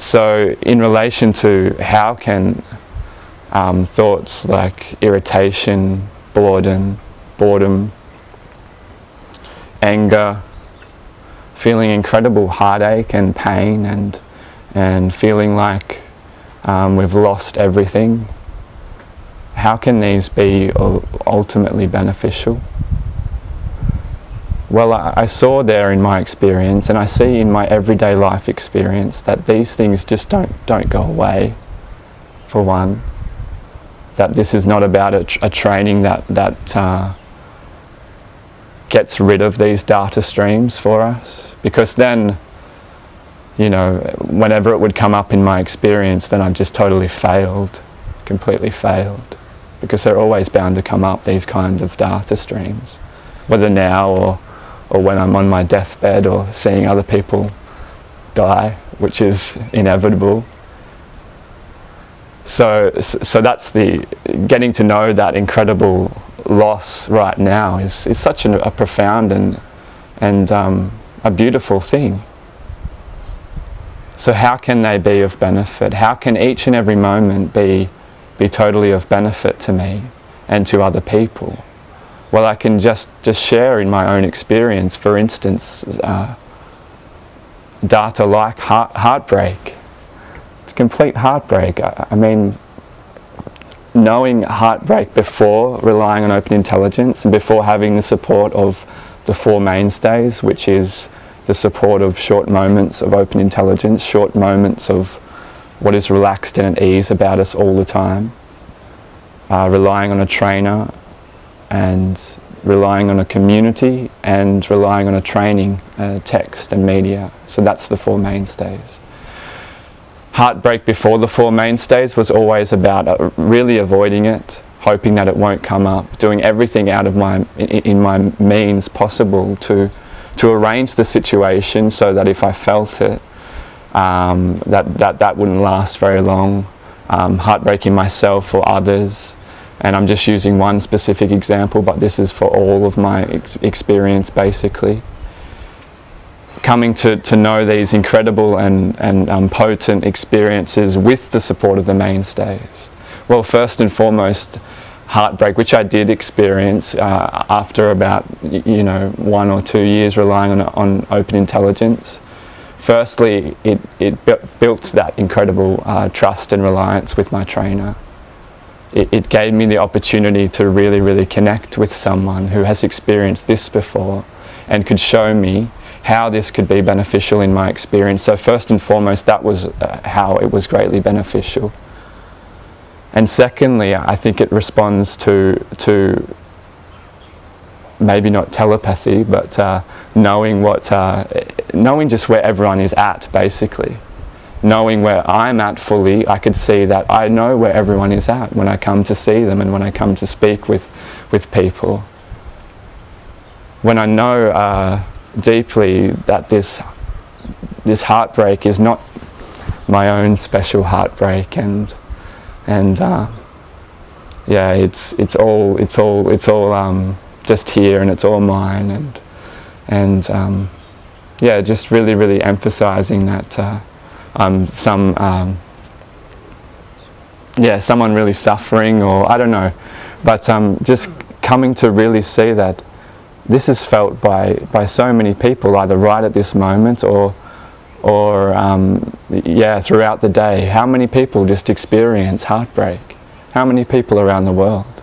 So in relation to how can um, thoughts like irritation, boredom, boredom, anger, feeling incredible heartache and pain and and feeling like um, we've lost everything. How can these be ultimately beneficial? Well, I, I saw there in my experience, and I see in my everyday life experience that these things just don't don't go away. For one, that this is not about a, tr a training that that uh, gets rid of these data streams for us, because then you know, whenever it would come up in my experience, then I've just totally failed, completely failed, because they're always bound to come up, these kind of data streams, whether now or, or when I'm on my deathbed or seeing other people die, which is inevitable. So, so that's the, getting to know that incredible loss right now is, is such a, a profound and, and um, a beautiful thing. So how can they be of benefit? How can each and every moment be, be totally of benefit to me and to other people? Well, I can just, just share in my own experience, for instance, uh, data like heart, heartbreak. It's complete heartbreak. I, I mean, knowing heartbreak before relying on open intelligence and before having the support of the four mainstays, which is the support of short moments of open intelligence, short moments of what is relaxed and at ease about us all the time, uh, relying on a trainer and relying on a community and relying on a training, uh, text and media. So that's the four mainstays. Heartbreak before the four mainstays was always about uh, really avoiding it, hoping that it won't come up, doing everything out of my, in, my means possible to to arrange the situation so that if I felt it, um, that, that that wouldn't last very long, um, heartbreaking myself or others. And I'm just using one specific example, but this is for all of my ex experience basically. Coming to, to know these incredible and, and um, potent experiences with the support of the mainstays. Well, first and foremost, heartbreak, which I did experience uh, after about you know one or two years relying on, on open intelligence. Firstly, it, it built that incredible uh, trust and reliance with my trainer. It, it gave me the opportunity to really, really connect with someone who has experienced this before and could show me how this could be beneficial in my experience. So first and foremost, that was uh, how it was greatly beneficial. And secondly, I think it responds to, to maybe not telepathy, but uh, knowing what, uh, knowing just where everyone is at, basically. Knowing where I'm at fully, I could see that I know where everyone is at when I come to see them and when I come to speak with, with people. When I know uh, deeply that this, this heartbreak is not my own special heartbreak and and uh, yeah, it's it's all it's all it's all um, just here, and it's all mine, and and um, yeah, just really really emphasizing that uh, I'm some um, yeah someone really suffering, or I don't know, but um, just coming to really see that this is felt by by so many people, either right at this moment or or um, yeah, throughout the day, how many people just experience heartbreak? How many people around the world?